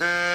Uh...